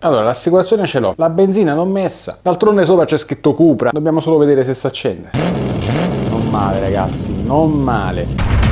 Allora, l'assicurazione ce l'ho, la benzina non messa, d'altronde sopra c'è scritto Cupra, dobbiamo solo vedere se si accende. Non male ragazzi, non male.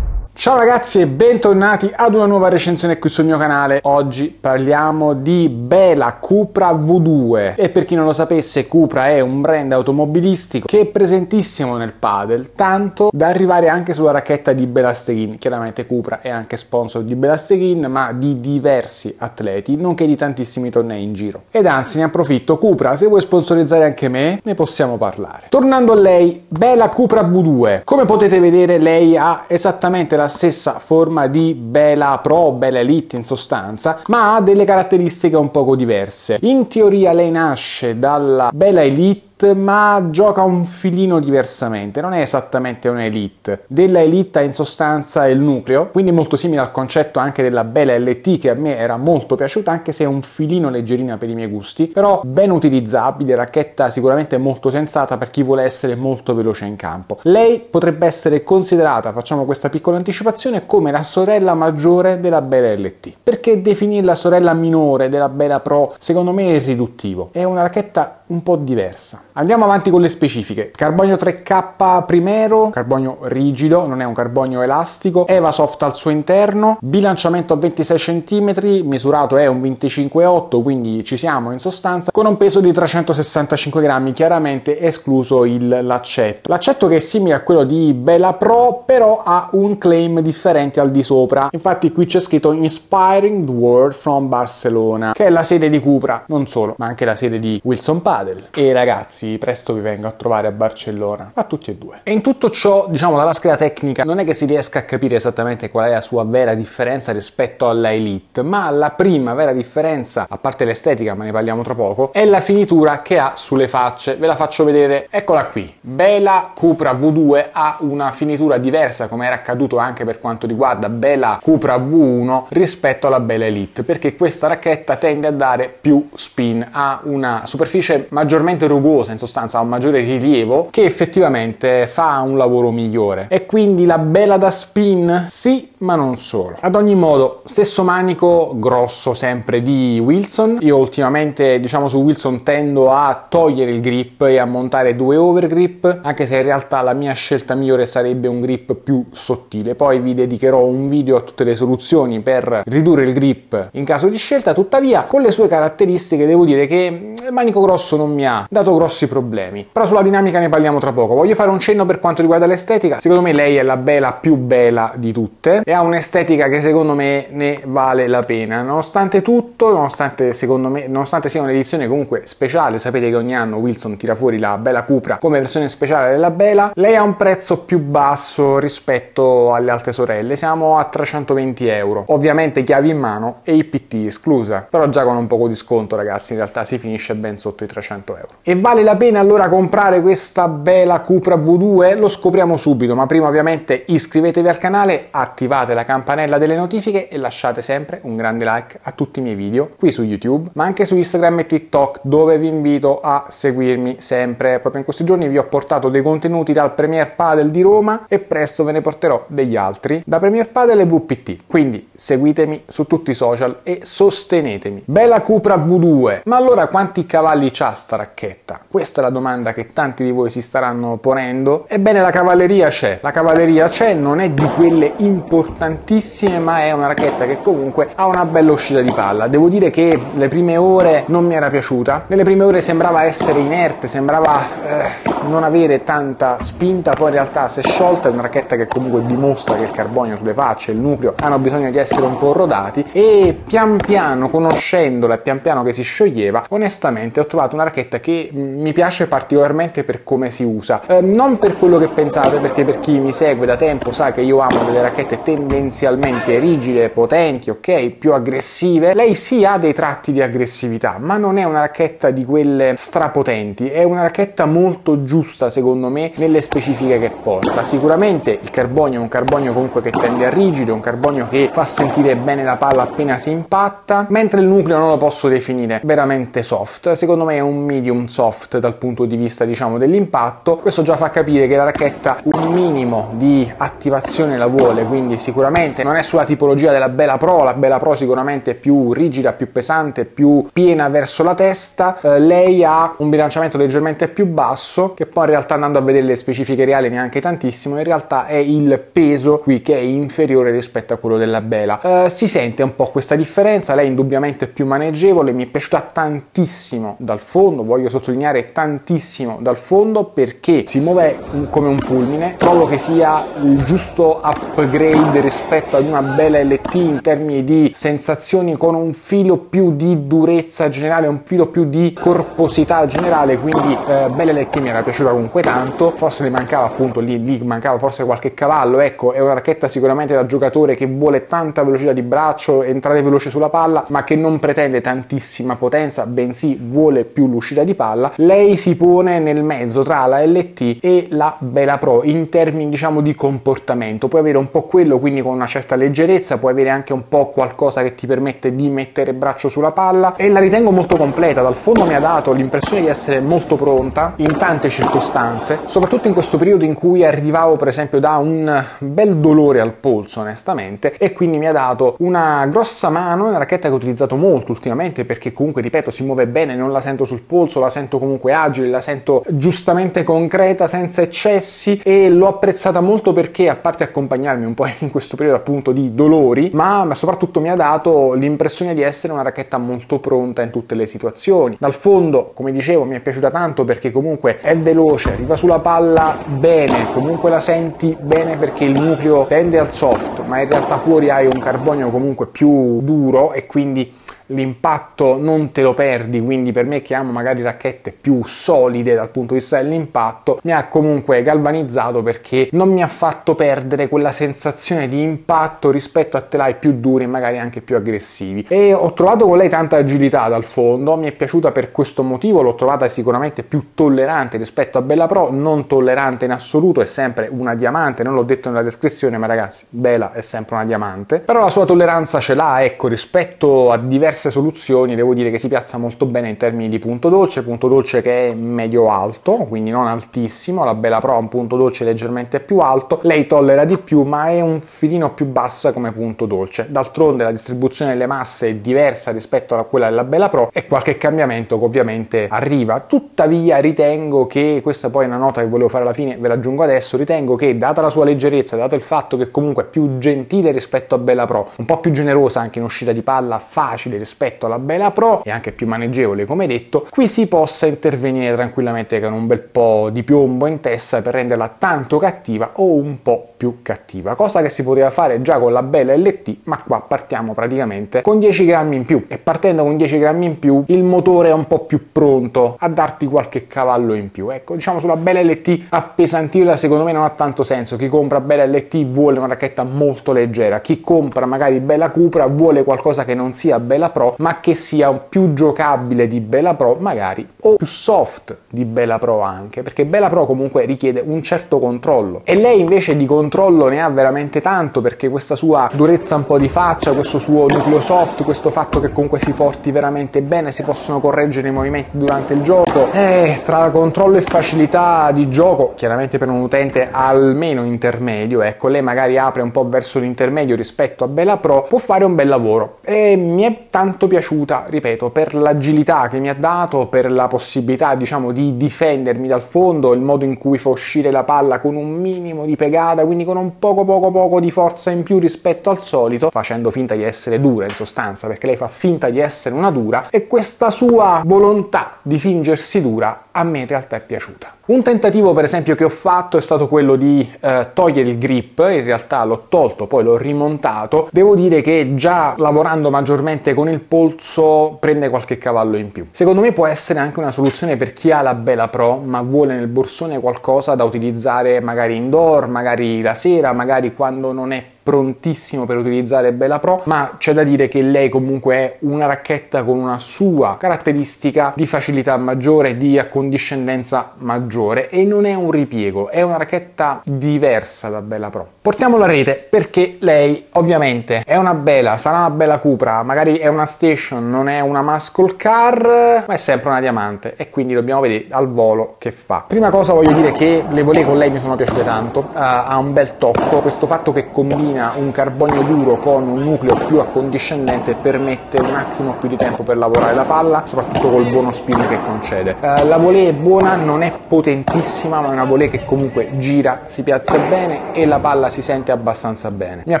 Ciao ragazzi e bentornati ad una nuova recensione qui sul mio canale. Oggi parliamo di Bela Cupra V2 e per chi non lo sapesse Cupra è un brand automobilistico che è presentissimo nel padel, tanto da arrivare anche sulla racchetta di Bela Steghin. Chiaramente Cupra è anche sponsor di Bela Steghin ma di diversi atleti, nonché di tantissimi tornei in giro. Ed anzi ne approfitto, Cupra se vuoi sponsorizzare anche me ne possiamo parlare. Tornando a lei, Bela Cupra V2. Come potete vedere lei ha esattamente la la stessa forma di Bela Pro, Bela Elite in sostanza, ma ha delle caratteristiche un poco diverse. In teoria lei nasce dalla Bela Elite ma gioca un filino diversamente, non è esattamente un'elite. Della elite in sostanza è il nucleo, quindi molto simile al concetto anche della bella LT che a me era molto piaciuta, anche se è un filino leggerina per i miei gusti, però ben utilizzabile, racchetta sicuramente molto sensata per chi vuole essere molto veloce in campo. Lei potrebbe essere considerata, facciamo questa piccola anticipazione, come la sorella maggiore della bella LT. Perché definirla sorella minore della bella Pro secondo me è riduttivo, è una racchetta un po' diversa. Andiamo avanti con le specifiche. Carbonio 3K Primero, carbonio rigido, non è un carbonio elastico, Evasoft al suo interno, bilanciamento a 26 cm, misurato è un 25,8, quindi ci siamo in sostanza, con un peso di 365 grammi, chiaramente escluso il l'accetto. L'accetto che è simile a quello di Bella Pro, però ha un claim differente al di sopra. Infatti qui c'è scritto Inspiring the World from Barcelona, che è la sede di Cupra, non solo, ma anche la sede di Wilson Padel. E ragazzi, ragazzi presto vi vengo a trovare a Barcellona, a tutti e due. E in tutto ciò, diciamo, dalla scheda tecnica non è che si riesca a capire esattamente qual è la sua vera differenza rispetto alla Elite, ma la prima vera differenza, a parte l'estetica, ma ne parliamo tra poco, è la finitura che ha sulle facce. Ve la faccio vedere, eccola qui. Bella Cupra V2 ha una finitura diversa, come era accaduto anche per quanto riguarda Bella Cupra V1 rispetto alla Bella Elite, perché questa racchetta tende a dare più spin, ha una superficie maggiormente rugosa in sostanza ha un maggiore rilievo, che effettivamente fa un lavoro migliore. E quindi la bella da spin? Sì, ma non solo. Ad ogni modo, stesso manico grosso sempre di Wilson. Io ultimamente, diciamo su Wilson, tendo a togliere il grip e a montare due overgrip, anche se in realtà la mia scelta migliore sarebbe un grip più sottile. Poi vi dedicherò un video a tutte le soluzioni per ridurre il grip in caso di scelta. Tuttavia, con le sue caratteristiche, devo dire che il manico grosso non mi ha dato grossi grossi problemi. Però sulla dinamica ne parliamo tra poco. Voglio fare un cenno per quanto riguarda l'estetica. Secondo me lei è la bella più bella di tutte e ha un'estetica che secondo me ne vale la pena. Nonostante tutto, nonostante secondo me, nonostante sia un'edizione comunque speciale, sapete che ogni anno Wilson tira fuori la Bella Cupra come versione speciale della Bella, lei ha un prezzo più basso rispetto alle altre sorelle. Siamo a 320 euro. Ovviamente chiavi in mano e IPT esclusa, però già con un poco di sconto ragazzi in realtà si finisce ben sotto i 300 euro. E vale la pena allora comprare questa bella Cupra V2? Lo scopriamo subito, ma prima ovviamente iscrivetevi al canale, attivate la campanella delle notifiche e lasciate sempre un grande like a tutti i miei video qui su YouTube, ma anche su Instagram e TikTok dove vi invito a seguirmi sempre. Proprio in questi giorni vi ho portato dei contenuti dal Premier Padel di Roma e presto ve ne porterò degli altri da Premier Padel e VPT. Quindi seguitemi su tutti i social e sostenetemi. Bella Cupra V2, ma allora quanti cavalli c'ha sta racchetta? Questa è la domanda che tanti di voi si staranno ponendo. Ebbene, la cavalleria c'è. La cavalleria c'è, non è di quelle importantissime, ma è una racchetta che comunque ha una bella uscita di palla. Devo dire che le prime ore non mi era piaciuta. Nelle prime ore sembrava essere inerte, sembrava eh, non avere tanta spinta, poi in realtà si è sciolta. È una racchetta che comunque dimostra che il carbonio sulle facce il nucleo hanno bisogno di essere un po' rodati. E pian piano, conoscendola e pian piano che si scioglieva, onestamente ho trovato una racchetta che mm, mi piace particolarmente per come si usa. Eh, non per quello che pensate, perché per chi mi segue da tempo sa che io amo delle racchette tendenzialmente rigide, potenti, ok, più aggressive. Lei sì ha dei tratti di aggressività, ma non è una racchetta di quelle strapotenti, è una racchetta molto giusta secondo me nelle specifiche che porta. Sicuramente il carbonio è un carbonio comunque che tende a rigido, è un carbonio che fa sentire bene la palla appena si impatta, mentre il nucleo non lo posso definire veramente soft, secondo me è un medium soft dal punto di vista diciamo dell'impatto. Questo già fa capire che la racchetta un minimo di attivazione la vuole, quindi sicuramente non è sulla tipologia della Bella Pro, la Bella Pro sicuramente è più rigida, più pesante, più piena verso la testa, eh, lei ha un bilanciamento leggermente più basso che poi in realtà andando a vedere le specifiche reali neanche tantissimo, in realtà è il peso qui che è inferiore rispetto a quello della Bela. Eh, si sente un po' questa differenza, lei indubbiamente è più maneggevole, mi è piaciuta tantissimo dal fondo, voglio sottolineare tantissimo dal fondo perché si muove come un fulmine, trovo che sia il giusto upgrade rispetto ad una Bela LT in termini di sensazioni con un filo più di durezza generale, un filo più di corposità generale, quindi eh, Bella LT mi era piaciuta comunque tanto, forse le mancava appunto lì, lì mancava forse qualche cavallo, ecco, è una racchetta sicuramente da giocatore che vuole tanta velocità di braccio, entrare veloce sulla palla, ma che non pretende tantissima potenza, bensì vuole più l'uscita di palla. Lei si pone nel mezzo tra la LT e la Bela Pro in termini diciamo di comportamento. Puoi avere un po' quello, quindi con una certa leggerezza, puoi avere anche un po' qualcosa che ti permette di mettere braccio sulla palla e la ritengo molto completa. Dal fondo mi ha dato l'impressione di essere molto pronta in tante circostanze, soprattutto in questo periodo in cui arrivavo per esempio da un bel dolore al polso onestamente e quindi mi ha dato una grossa mano, una racchetta che ho utilizzato molto ultimamente perché comunque ripeto si muove bene, non la sento sul polso, la sento comunque agile, la sento giustamente concreta senza eccessi e l'ho apprezzata molto perché a parte accompagnarmi un po' in questo periodo appunto di dolori ma, ma soprattutto mi ha dato l'impressione di essere una racchetta molto pronta in tutte le situazioni. Dal fondo come dicevo mi è piaciuta tanto perché comunque è veloce, arriva sulla palla bene, comunque la senti bene perché il nucleo tende al soft, ma in realtà fuori hai un carbonio comunque più duro e quindi l'impatto non te lo perdi, quindi per me che amo magari racchette più solide dal punto di vista dell'impatto, mi ha comunque galvanizzato perché non mi ha fatto perdere quella sensazione di impatto rispetto a telai più duri e magari anche più aggressivi. E ho trovato con lei tanta agilità dal fondo, mi è piaciuta per questo motivo, l'ho trovata sicuramente più tollerante rispetto a Bella Pro, non tollerante in assoluto, è sempre una diamante, non l'ho detto nella descrizione, ma ragazzi, Bella è sempre una diamante, però la sua tolleranza ce l'ha, ecco, rispetto a diversi diverse soluzioni, devo dire che si piazza molto bene in termini di punto dolce, punto dolce che è medio-alto, quindi non altissimo, la Bella Pro ha un punto dolce leggermente più alto, lei tollera di più ma è un filino più bassa come punto dolce. D'altronde la distribuzione delle masse è diversa rispetto a quella della Bella Pro e qualche cambiamento ovviamente arriva. Tuttavia ritengo che, questa poi è una nota che volevo fare alla fine, ve la aggiungo adesso, ritengo che data la sua leggerezza, dato il fatto che comunque è più gentile rispetto a Bella Pro, un po' più generosa anche in uscita di palla, facile rispetto alla Bela Pro e anche più maneggevole come detto, qui si possa intervenire tranquillamente con un bel po' di piombo in testa per renderla tanto cattiva o un po' più cattiva, cosa che si poteva fare già con la Bella LT, ma qua partiamo praticamente con 10 grammi in più e partendo con 10 grammi in più il motore è un po' più pronto a darti qualche cavallo in più. Ecco, diciamo sulla Bella LT appesantirla secondo me non ha tanto senso, chi compra Bella LT vuole una racchetta molto leggera, chi compra magari Bella Cupra vuole qualcosa che non sia Bella Pro, ma che sia più giocabile di Bella Pro magari, o più soft di Bella Pro anche, perché Bella Pro comunque richiede un certo controllo. E lei invece di controllo ne ha veramente tanto, perché questa sua durezza un po' di faccia, questo suo nucleo soft, questo fatto che comunque si porti veramente bene, si possono correggere i movimenti durante il gioco, eh, tra controllo e facilità di gioco, chiaramente per un utente almeno intermedio, ecco, lei magari apre un po' verso l'intermedio rispetto a Bella Pro, può fare un bel lavoro. E mi è tanto piaciuta, ripeto, per l'agilità che mi ha dato, per la possibilità, diciamo, di difendermi dal fondo, il modo in cui fa uscire la palla con un minimo di pegata, con un poco poco poco di forza in più rispetto al solito, facendo finta di essere dura in sostanza, perché lei fa finta di essere una dura e questa sua volontà di fingersi dura a me in realtà è piaciuta. Un tentativo per esempio che ho fatto è stato quello di eh, togliere il grip, in realtà l'ho tolto, poi l'ho rimontato. Devo dire che già lavorando maggiormente con il polso prende qualche cavallo in più. Secondo me può essere anche una soluzione per chi ha la Bela Pro ma vuole nel borsone qualcosa da utilizzare magari indoor, magari la sera, magari quando non è prontissimo per utilizzare Bella Pro, ma c'è da dire che lei comunque è una racchetta con una sua caratteristica di facilità maggiore, di accondiscendenza maggiore e non è un ripiego, è una racchetta diversa da Bella Pro. Portiamo la rete perché lei ovviamente è una bella, sarà una bella Cupra, magari è una station, non è una muscle car, ma è sempre una diamante e quindi dobbiamo vedere al volo che fa. Prima cosa voglio dire che le volée con lei mi sono piaciute tanto, uh, ha un bel tocco, questo fatto che combina un carbonio duro con un nucleo più accondiscendente permette un attimo più di tempo per lavorare la palla, soprattutto col buono spin che concede. Uh, la volée è buona, non è potentissima, ma è una volée che comunque gira, si piazza bene e la palla si sente abbastanza bene. Mi ha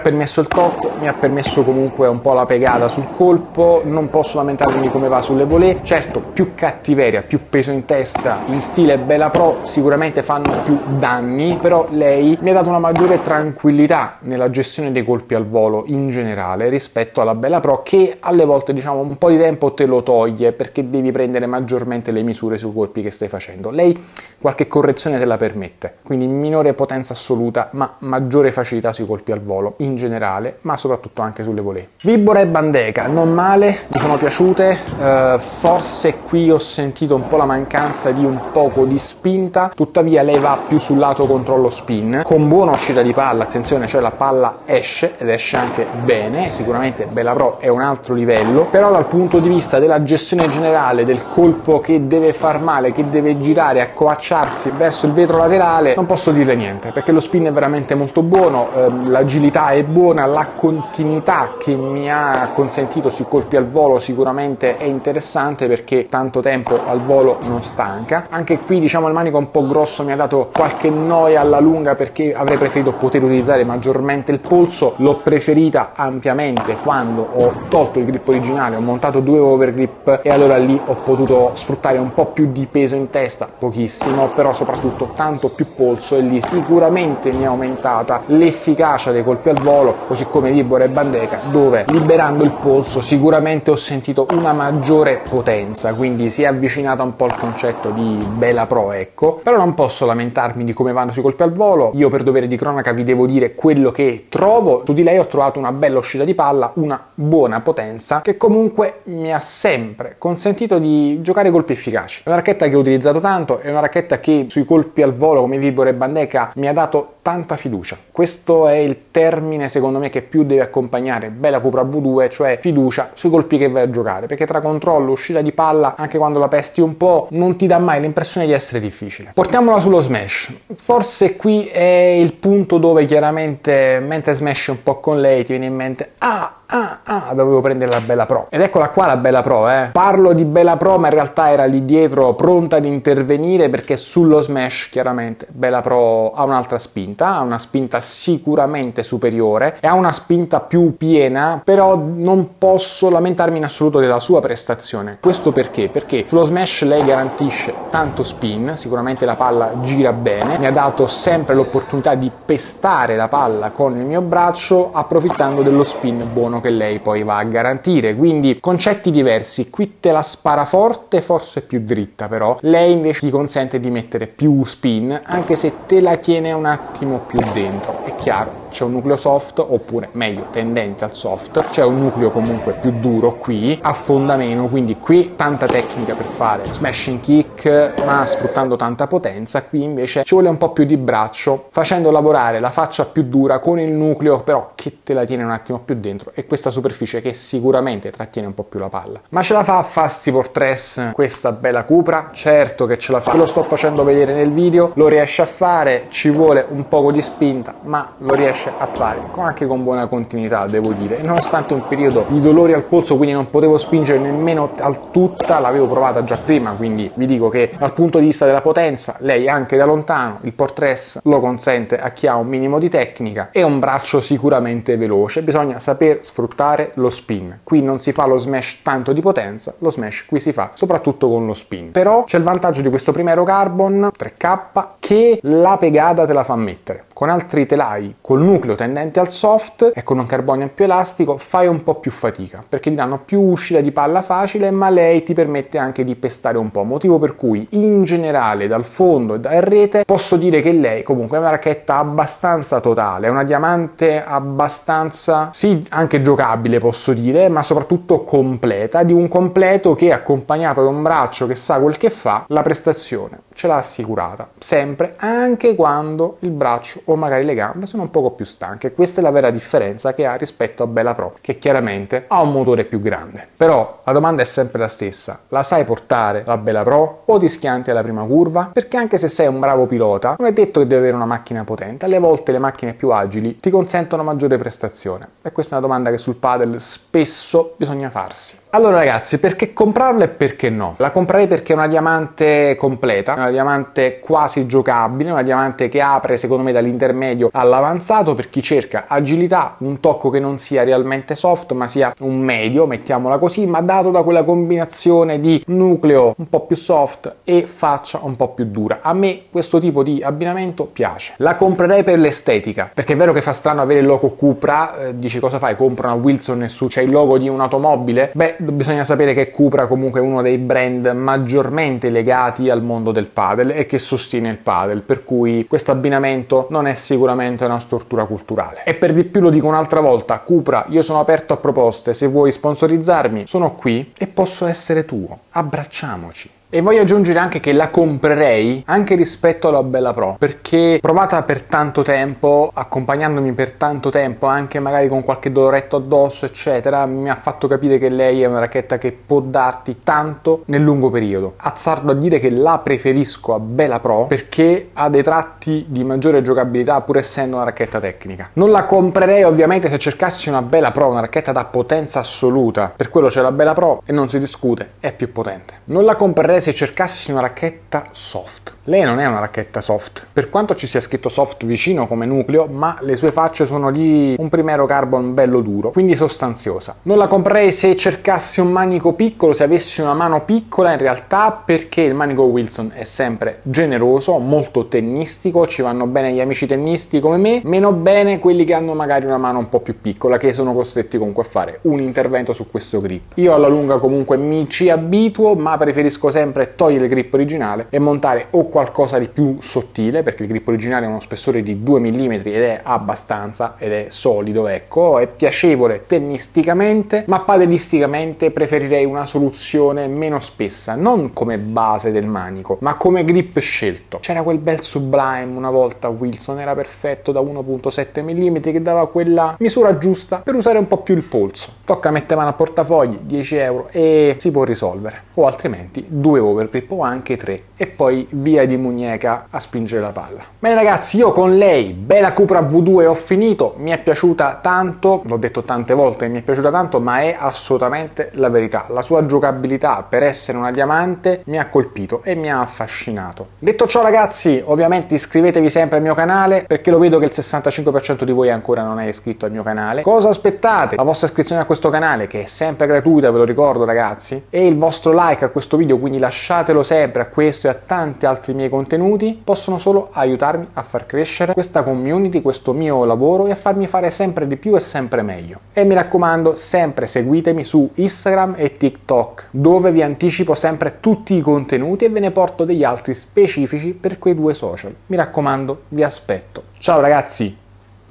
permesso il tocco, mi ha permesso comunque un po' la pegata sul colpo, non posso lamentarmi come va sulle volée, certo più cattiveria, più peso in testa, in stile Bella Pro sicuramente fanno più danni, però lei mi ha dato una maggiore tranquillità nella gestione dei colpi al volo in generale rispetto alla Bella Pro che alle volte diciamo un po' di tempo te lo toglie perché devi prendere maggiormente le misure sui colpi che stai facendo. Lei qualche correzione te la permette, quindi minore potenza assoluta ma maggiore facilità sui colpi al volo in generale, ma soprattutto anche sulle volée. Vibora e Bandeca, non male, mi sono piaciute, eh, forse qui ho sentito un po' la mancanza di un poco di spinta, tuttavia lei va più sul lato controllo spin, con buona uscita di palla, attenzione, cioè la palla esce ed esce anche bene, sicuramente Bella Pro è un altro livello, però dal punto di vista della gestione generale del colpo che deve far male, che deve girare, accoacciarsi verso il vetro laterale, non posso dirle niente, perché lo spin è veramente molto buono, ehm, l'agilità è buona, la continuità che mi ha consentito sui colpi al volo sicuramente è interessante perché tanto tempo al volo non stanca. Anche qui diciamo il manico un po' grosso mi ha dato qualche noia alla lunga perché avrei preferito poter utilizzare maggiormente il polso, l'ho preferita ampiamente quando ho tolto il grip originale, ho montato due overgrip e allora lì ho potuto sfruttare un po' più di peso in testa, pochissimo, però soprattutto tanto più polso e lì sicuramente mi ha aumentata l'efficacia dei colpi al volo, così come Vibora e Bandeca, dove liberando il polso sicuramente ho sentito una maggiore potenza, quindi si è avvicinata un po' al concetto di Bella Pro, ecco, però non posso lamentarmi di come vanno sui colpi al volo, io per dovere di cronaca vi devo dire quello che trovo, su di lei ho trovato una bella uscita di palla, una buona potenza che comunque mi ha sempre consentito di giocare colpi efficaci. È una racchetta che ho utilizzato tanto, è una racchetta che sui colpi al volo come Vibora e Bandeca mi ha dato tanta fiducia. Questo è il termine secondo me che più deve accompagnare Bella Cupra V2, cioè fiducia sui colpi che vai a giocare, perché tra controllo, uscita di palla, anche quando la pesti un po', non ti dà mai l'impressione di essere difficile. Portiamola sullo smash. Forse qui è il punto dove chiaramente mentre smash un po' con lei ti viene in mente ah ah, ah, dovevo prendere la Bella Pro. Ed eccola qua la Bella Pro, eh. Parlo di Bella Pro, ma in realtà era lì dietro pronta ad intervenire perché sullo Smash, chiaramente, Bella Pro ha un'altra spinta, ha una spinta sicuramente superiore e ha una spinta più piena, però non posso lamentarmi in assoluto della sua prestazione. Questo perché? Perché sullo Smash lei garantisce tanto spin, sicuramente la palla gira bene, mi ha dato sempre l'opportunità di pestare la palla con il mio braccio approfittando dello spin buono che lei poi va a garantire. Quindi concetti diversi. Qui te la spara forte, forse più dritta però. Lei invece ti consente di mettere più spin, anche se te la tiene un attimo più dentro. È chiaro, c'è un nucleo soft, oppure meglio, tendente al soft, c'è un nucleo comunque più duro qui, affonda meno, quindi qui tanta tecnica per fare smashing kick, ma sfruttando tanta potenza, qui invece ci vuole un po' più di braccio, facendo lavorare la faccia più dura con il nucleo, però che te la tiene un attimo più dentro, e questa superficie che sicuramente trattiene un po' più la palla. Ma ce la fa a Fasti Portress questa bella Cupra? Certo che ce la fa, ve lo sto facendo vedere nel video, lo riesce a fare, ci vuole un poco di spinta, ma lo riesce riesce a fare anche con buona continuità devo dire. Nonostante un periodo di dolori al polso quindi non potevo spingere nemmeno al tutta l'avevo provata già prima quindi vi dico che dal punto di vista della potenza lei anche da lontano il portress lo consente a chi ha un minimo di tecnica e un braccio sicuramente veloce. Bisogna saper sfruttare lo spin. Qui non si fa lo smash tanto di potenza lo smash qui si fa soprattutto con lo spin. Però c'è il vantaggio di questo Primero Carbon 3K che la pegata te la fa mettere Con altri telai col nucleo tendente al soft e con un carbonio più elastico fai un po' più fatica perché ti danno più uscita di palla facile ma lei ti permette anche di pestare un po', motivo per cui in generale dal fondo e dal rete posso dire che lei comunque è una racchetta abbastanza totale, è una diamante abbastanza, sì, anche giocabile posso dire, ma soprattutto completa, di un completo che accompagnato da un braccio che sa quel che fa, la prestazione ce l'ha assicurata, sempre, anche quando il braccio o magari le gambe sono un poco più stanche. Questa è la vera differenza che ha rispetto a Bella Pro, che chiaramente ha un motore più grande. Però la domanda è sempre la stessa, la sai portare la Bella Pro o ti schianti alla prima curva? Perché anche se sei un bravo pilota, non è detto che devi avere una macchina potente, alle volte le macchine più agili ti consentono maggiore prestazione. E questa è una domanda che sul padel spesso bisogna farsi. Allora ragazzi, perché comprarla e perché no? La comprerei perché è una diamante completa, una diamante quasi giocabile, una diamante che apre secondo me dall'intermedio all'avanzato per chi cerca agilità, un tocco che non sia realmente soft ma sia un medio, mettiamola così, ma dato da quella combinazione di nucleo un po' più soft e faccia un po' più dura. A me questo tipo di abbinamento piace. La comprerei per l'estetica, perché è vero che fa strano avere il logo Cupra, eh, dici cosa fai? Compra una Wilson e su c'è il logo di un'automobile? Beh, bisogna sapere che Cupra comunque è uno dei brand maggiormente legati al mondo del padel e che sostiene il padel, per cui questo abbinamento non è sicuramente una stortura culturale. E per di più lo dico un'altra volta, Cupra, io sono aperto a proposte, se vuoi sponsorizzarmi sono qui e posso essere tuo. Abbracciamoci. E voglio aggiungere anche che la comprerei anche rispetto alla Bella Pro, perché provata per tanto tempo, accompagnandomi per tanto tempo, anche magari con qualche doloretto addosso, eccetera, mi ha fatto capire che lei è una racchetta che può darti tanto nel lungo periodo. Azzardo a dire che la preferisco a Bella Pro perché ha dei tratti di maggiore giocabilità pur essendo una racchetta tecnica. Non la comprerei ovviamente se cercassi una Bella Pro, una racchetta da potenza assoluta. Per quello c'è la Bella Pro e non si discute, è più potente. Non la comprerei se cercassi una racchetta soft. Lei non è una racchetta soft, per quanto ci sia scritto soft vicino come nucleo, ma le sue facce sono di un primero carbon bello duro, quindi sostanziosa. Non la comprerei se cercassi un manico piccolo, se avessi una mano piccola in realtà, perché il manico Wilson è sempre generoso, molto tennistico, ci vanno bene gli amici tennisti come me, meno bene quelli che hanno magari una mano un po' più piccola, che sono costretti comunque a fare un intervento su questo grip. Io alla lunga comunque mi ci abituo, ma preferisco sempre togliere il grip originale e montare o qualcosa di più sottile perché il grip originale ha uno spessore di 2 mm ed è abbastanza ed è solido ecco. È piacevole tennisticamente ma padelisticamente preferirei una soluzione meno spessa non come base del manico ma come grip scelto. C'era quel bel sublime una volta Wilson era perfetto da 1.7 mm che dava quella misura giusta per usare un po' più il polso. Tocca mettere mano a portafogli 10 euro e si può risolvere. O altrimenti due overgrip o anche tre e poi via di Muñeca a spingere la palla. Bene ragazzi, io con lei, Bella Cupra V2 ho finito, mi è piaciuta tanto, l'ho detto tante volte, mi è piaciuta tanto, ma è assolutamente la verità. La sua giocabilità per essere una diamante mi ha colpito e mi ha affascinato. Detto ciò ragazzi, ovviamente iscrivetevi sempre al mio canale perché lo vedo che il 65% di voi ancora non è iscritto al mio canale. Cosa aspettate? La vostra iscrizione a questo canale che è sempre gratuita, ve lo ricordo ragazzi, e il vostro like a questo video, quindi lasciatelo sempre a questo e a tanti altri miei contenuti possono solo aiutarmi a far crescere questa community, questo mio lavoro e a farmi fare sempre di più e sempre meglio. E mi raccomando, sempre seguitemi su Instagram e TikTok, dove vi anticipo sempre tutti i contenuti e ve ne porto degli altri specifici per quei due social. Mi raccomando, vi aspetto. Ciao ragazzi,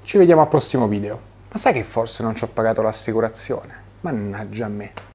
ci vediamo al prossimo video. Ma sai che forse non ci ho pagato l'assicurazione? Mannaggia a me.